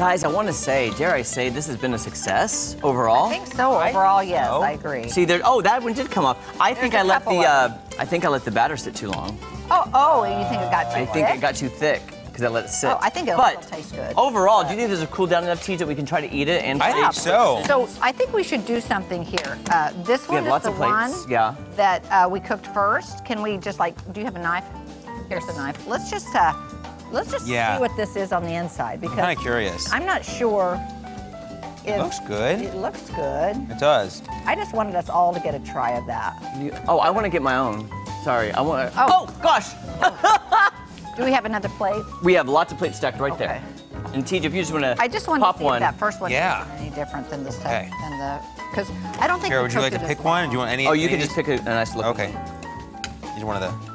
Guys, I want to say, dare I say, this has been a success overall. I think so. Overall, yes, so. I agree. See, there. Oh, that one did come up. I think a I let the. Uh, I think I let the batter sit too long. oh, oh, you think it got too thick? I think it got too thick because I let it sit. Oh, I think it'll but taste good. Overall, do you think there's a cool down enough tea that we can try to eat it and? I think so. So I think we should do something here. Uh, this We one is the one yeah. that uh, we cooked first. Can we just like, do you have a knife? Here's the knife. Let's just, uh, let's just Yeah. see what this is on the inside because Kind of curious. I'm not sure. If looks good. It looks good. It does. I just wanted us all to get a try of that. You- oh, I want to get my own. Sorry, I want. Oh. Oh, gosh, Do we have another plate? we have lots of plates stacked right Okay. there. And TJ, if you just want to I just wanted pop to see one. if that first one Yeah. is any different than the Okay. second, than the, because I don't think Here, would you like to pick one? Or do you want any? oh, you any can just pick a, a nice looking. Okay. These are one of the.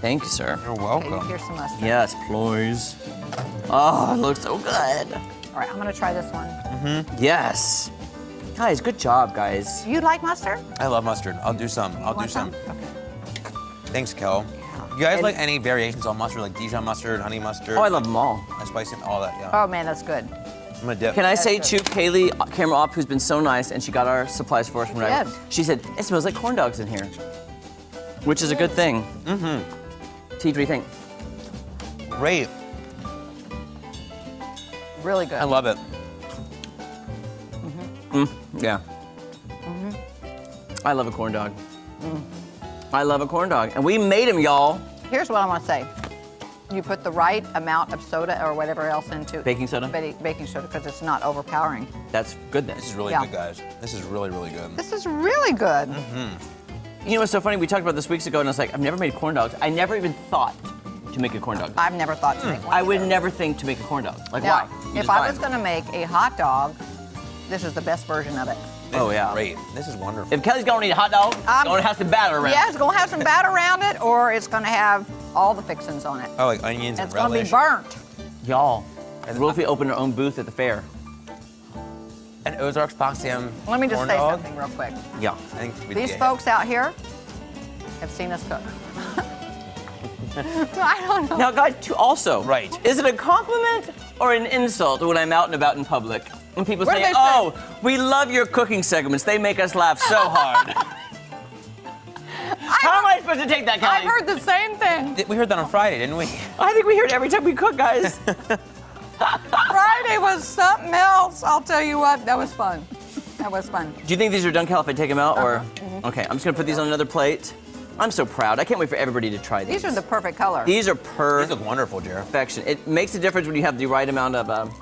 Thank you, sir. You're Okay, welcome. here's some mustard. Yes, please. Oh, it looks so good. All right, I'm gonna try this one. Mm -hmm. Yes. Guys, good job, guys. You like mustard? I love mustard. I'll do some. I'll do Want some. Okay. Thanks, Kel. You guys And- like any variations on mustard, like Dijon mustard, honey mustard? Oh, I love them all. I spice it, all that. Yeah. Oh man, that's good. I'm gonna dip. Can I say That's to Kaylee, uh, camera op, who's been so nice, and she got our supplies for us from Rabbit. did. She said, it smells like corn dogs in here, which is a good thing. Mm-hmm. T, what do you think? Great. Really good. I love it. Mm. Yeah. Mm. I love a corn dog. I love a corn dog. And we made them, y'all. Here's what I want to say. You put the right amount of soda or whatever else into Baking soda? ba- baking soda because it's not overpowering. That's goodness. This is really Yeah. good, guys. This is really, really good. This is really good. You know what's so funny? We talked about this weeks ago, and I was like, I've never made corn dogs. I never even thought to make a corn dog. I've never thought to make one. I would either. never think to make a corn dog. Like, Now, why? You if I was going to make a hot dog, this is the best version of it. This Oh, is yeah. Great. This is wonderful. If Kelly's gonna eat a hot dog, Um, gonna have some batter around. Yeah, it's going to have some batter around it, or it's going to have all the fixings on it. oh, like onions And and it's going to be burnt. Y'all, Rolfie opened her own booth at the fair. And Ozarks FOX AM. Let me just corn say dog. something real quick. Yeah. I think we These did. folks out here have seen us cook. I don't know. Now, guys, to also, Right. Is it a compliment or an insult when I'm out and about in public and people What say, they oh, say? "Oh, we love your cooking segments. They make us laugh so hard." How am I supposed to take that, Kelly? I've heard the same thing. We heard that on Friday, didn't we? I think we hear it every time we cook, guys. Friday was something else. I'll tell you what, that was fun. That was fun. Do you think these are done, Cal? If I take them out, or Uh-huh. Mm-hmm. okay, I'm just gonna put these on another plate. I'm so proud. I can't wait for everybody to try these. These are the perfect color. These are perfect. These look perfection. wonderful, Jared. It makes a difference when you have the right amount of um,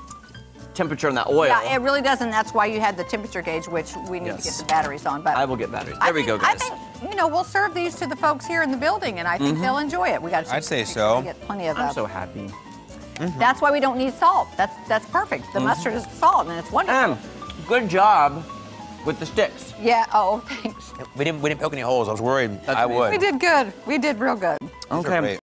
temperature on that oil. Yeah, it really does, and that's why you had the temperature gauge, which we need to get the batteries on. But I will get batteries. I There we think- go, guys. I think you know we'll serve these to the folks here in the building, and I think they'll enjoy it. We got to. I'd say so. Get plenty of. I'm uh, so happy. Mm-hmm. That's why we don't need salt. That's that's perfect. The mm-hmm. mustard is salt, and it's wonderful. Em, good job with the sticks. yeah. Oh, thanks. We didn't we didn't poke any holes. I was worried I amazing. would. We did good. We did real good. Okay. great.